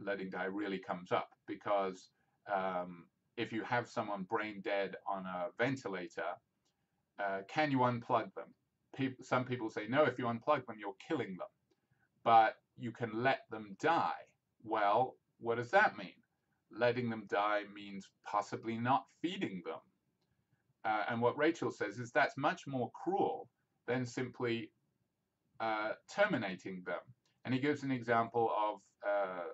letting die really comes up because um, if you have someone brain dead on a ventilator, uh, can you unplug them? Some people say no. If you unplug them, you're killing them, but you can let them die. Well, what does that mean? Letting them die means possibly not feeding them. Uh, and what Rachel says is that's much more cruel than simply uh, terminating them. And he gives an example of uh,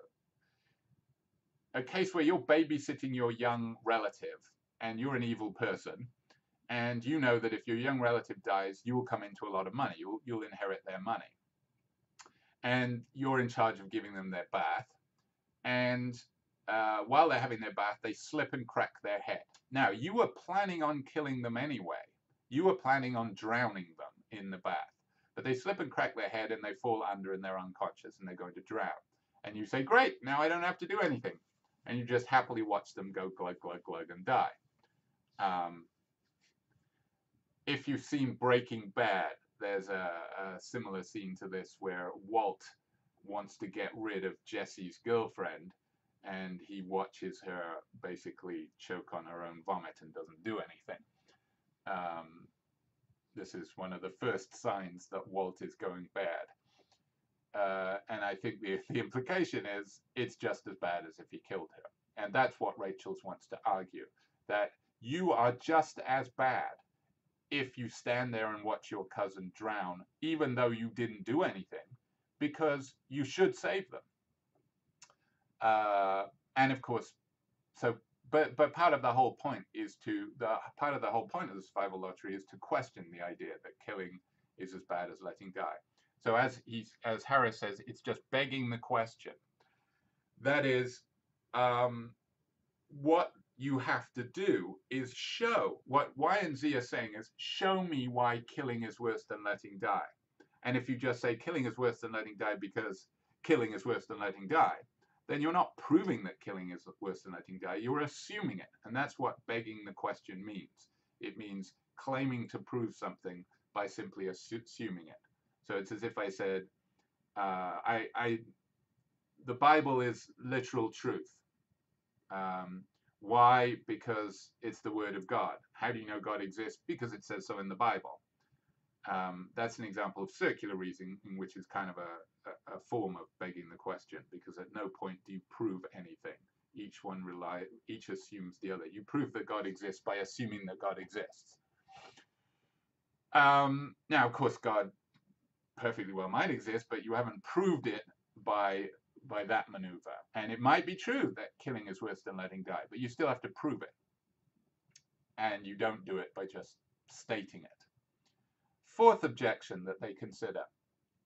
a case where you're babysitting your young relative and you're an evil person and you know that if your young relative dies, you will come into a lot of money. You'll, you'll inherit their money. And you're in charge of giving them their bath. And uh, while they're having their bath, they slip and crack their head. Now, you were planning on killing them anyway. You were planning on drowning them in the bath. But they slip and crack their head and they fall under and they're unconscious and they're going to drown. And you say, great, now I don't have to do anything. And you just happily watch them go glug, glug, glug and die. Um, if you've seen Breaking Bad, there's a, a, similar scene to this where Walt wants to get rid of Jesse's girlfriend and he watches her basically choke on her own vomit and doesn't do anything. Um, this is one of the first signs that Walt is going bad. Uh, and I think the, the implication is it's just as bad as if he killed her. And that's what Rachels wants to argue, that you are just as bad if you stand there and watch your cousin drown, even though you didn't do anything, because you should save them. Uh, and of course, so but but part of the whole point is to the part of the whole point of the survival lottery is to question the idea that killing is as bad as letting die. So as he's as Harris says, it's just begging the question. That is, um, what you have to do is show what Y and Z are saying is show me why killing is worse than letting die. And if you just say killing is worse than letting die because killing is worse than letting die, then you're not proving that killing is worse than letting die. You're assuming it. And that's what begging the question means. It means claiming to prove something by simply assuming it. So it's as if I said, uh, I, I, the Bible is literal truth. Um, why? Because it's the Word of God. How do you know God exists? Because it says so in the Bible. Um, that's an example of circular reasoning, which is kind of a, a, a, form of begging the question, because at no point do you prove anything. Each one rely, each assumes the other. You prove that God exists by assuming that God exists. Um, now, of course, God perfectly well might exist, but you haven't proved it by by that maneuver. And it might be true that killing is worse than letting die, but you still have to prove it. And you don't do it by just stating it. Fourth objection that they consider.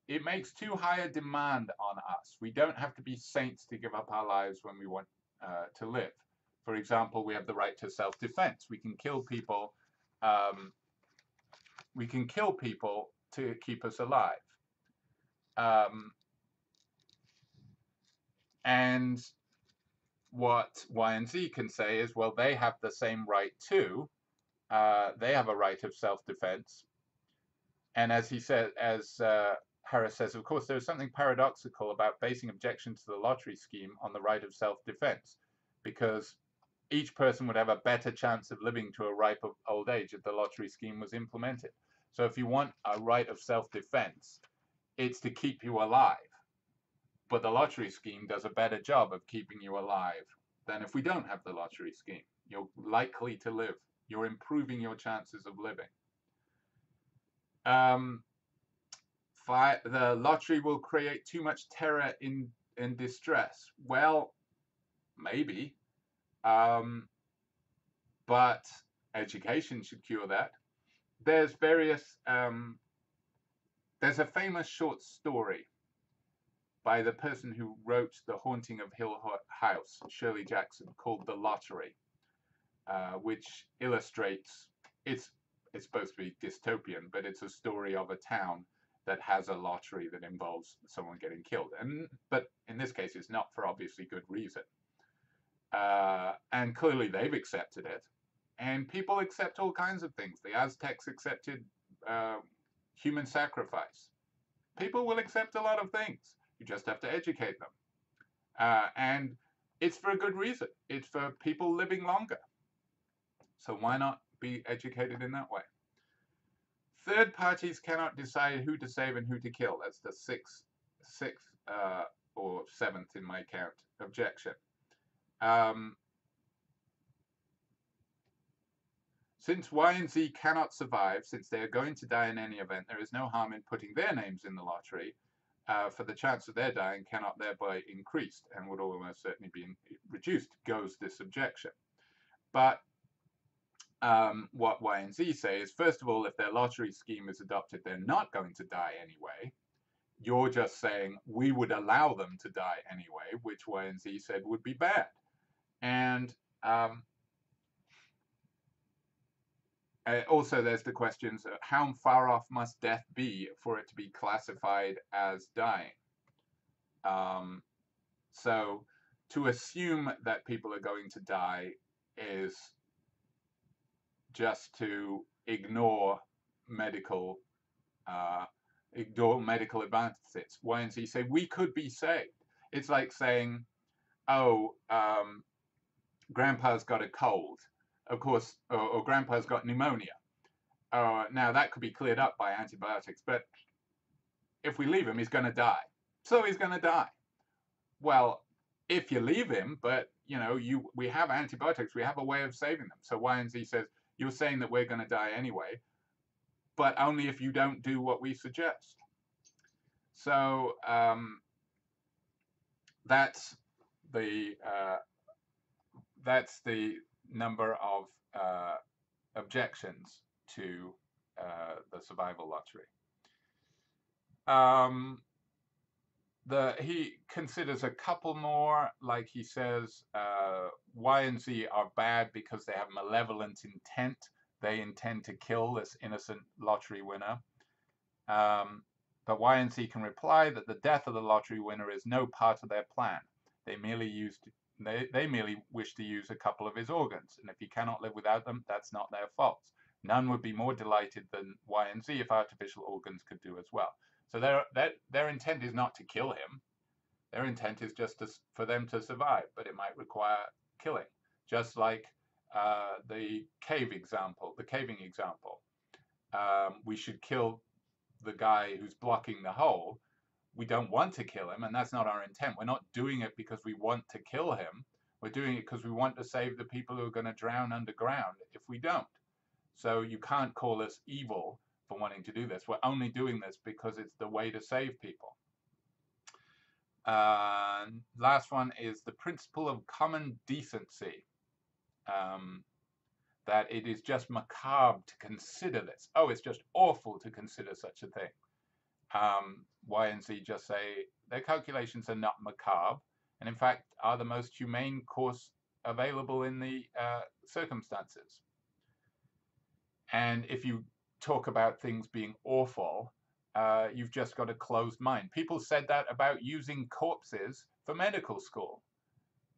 It makes too high a demand on us. We don't have to be saints to give up our lives when we want uh, to live. For example, we have the right to self-defense. We can kill people. Um, we can kill people to keep us alive. Um, and what Y and Z can say is, well, they have the same right too. Uh, they have a right of self-defense. And as he said, as uh, Harris says, of course, there is something paradoxical about basing objection to the lottery scheme on the right of self-defense, because each person would have a better chance of living to a ripe old age if the lottery scheme was implemented. So if you want a right of self-defense, it's to keep you alive. But the lottery scheme does a better job of keeping you alive than if we don't have the lottery scheme. You're likely to live. You're improving your chances of living. Um, the lottery will create too much terror in, in distress. Well, maybe. Um, but education should cure that. There's various, um, there's a famous short story by the person who wrote The Haunting of Hill House, Shirley Jackson, called The Lottery, uh, which illustrates, it's it's supposed to be dystopian, but it's a story of a town that has a lottery that involves someone getting killed. And but in this case, it's not for obviously good reason. Uh, and clearly, they've accepted it, and people accept all kinds of things. The Aztecs accepted uh, human sacrifice. People will accept a lot of things. You just have to educate them. Uh, and it's for a good reason. It's for people living longer. So why not be educated in that way? Third parties cannot decide who to save and who to kill. That's the sixth, sixth uh, or seventh in my count objection. Um, Since Y and Z cannot survive, since they are going to die in any event, there is no harm in putting their names in the lottery, uh, for the chance of their dying cannot thereby increased and would almost certainly be reduced, goes this objection. But um, what Y and Z say is, first of all, if their lottery scheme is adopted, they're not going to die anyway. You're just saying we would allow them to die anyway, which Y and Z said would be bad. And um, uh, also, there's the questions: how far off must death be for it to be classified as dying? Um, so, to assume that people are going to die is just to ignore medical uh, ignore medical advances. Y and Z say we could be saved. It's like saying, "Oh, um, Grandpa's got a cold." Of course, or, or grandpa's got pneumonia. Uh, now that could be cleared up by antibiotics, but if we leave him, he's going to die. So he's going to die. Well, if you leave him, but you know, you we have antibiotics, we have a way of saving them. So Y and Z says you're saying that we're going to die anyway, but only if you don't do what we suggest. So um, that's the uh, that's the number of uh, objections to uh, the survival lottery. Um, the he considers a couple more, like he says, uh, Y and Z are bad because they have malevolent intent. They intend to kill this innocent lottery winner. Um, but Y and Z can reply that the death of the lottery winner is no part of their plan. They merely used they, they merely wish to use a couple of his organs, and if he cannot live without them, that's not their fault. None would be more delighted than Y and Z if artificial organs could do as well. So their, their, their intent is not to kill him. Their intent is just to, for them to survive, but it might require killing. Just like uh, the cave example, the caving example. Um, we should kill the guy who's blocking the hole we don't want to kill him, and that's not our intent. We're not doing it because we want to kill him. We're doing it because we want to save the people who are going to drown underground if we don't. So you can't call us evil for wanting to do this. We're only doing this because it's the way to save people. Uh, last one is the principle of common decency. Um, that it is just macabre to consider this. Oh, it's just awful to consider such a thing um, Y and Z just say their calculations are not macabre, and in fact are the most humane course available in the uh, circumstances. And if you talk about things being awful, uh, you've just got a closed mind. People said that about using corpses for medical school.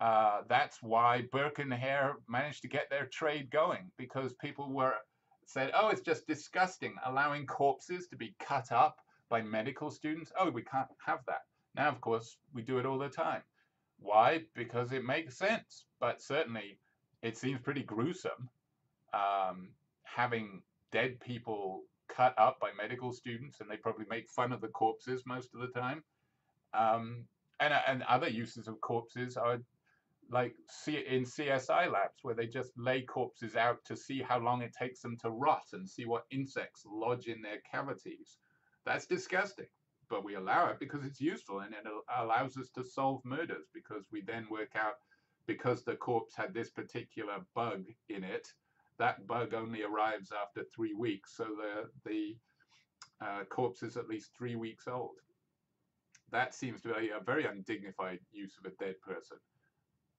Uh, that's why Burke and Hare managed to get their trade going because people were said, "Oh, it's just disgusting allowing corpses to be cut up by medical students. Oh, we can't have that. Now, of course, we do it all the time. Why? Because it makes sense. But certainly, it seems pretty gruesome um, having dead people cut up by medical students, and they probably make fun of the corpses most of the time. Um, and, and other uses of corpses are like in CSI labs where they just lay corpses out to see how long it takes them to rot and see what insects lodge in their cavities. That's disgusting. But we allow it because it's useful and it allows us to solve murders because we then work out because the corpse had this particular bug in it, that bug only arrives after three weeks. So the, the uh, corpse is at least three weeks old. That seems to be a very undignified use of a dead person.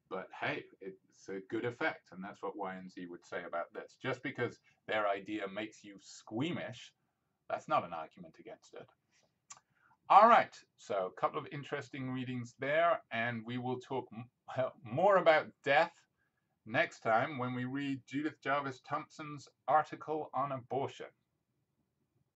But hey, it's a good effect, and that's what Y and Z would say about this. Just because their idea makes you squeamish that's not an argument against it. All right, so a couple of interesting readings there, and we will talk more about death next time when we read Judith Jarvis Thomson's article on abortion.